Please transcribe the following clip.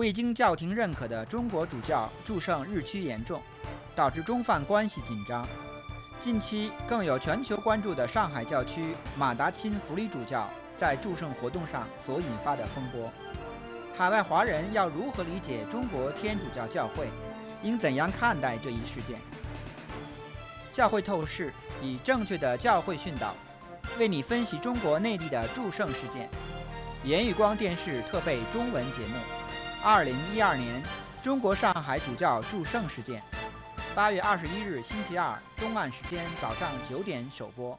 未经教廷认可的中国主教祝圣日趋严重，导致中梵关系紧张。近期更有全球关注的上海教区马达钦福里主教在祝圣活动上所引发的风波。海外华人要如何理解中国天主教教会？应怎样看待这一事件？教会透视以正确的教会训导，为你分析中国内地的祝圣事件。严宇光电视特备中文节目，二零一二年中国上海主教祝圣事件，八月二十一日星期二东岸时间早上九点首播。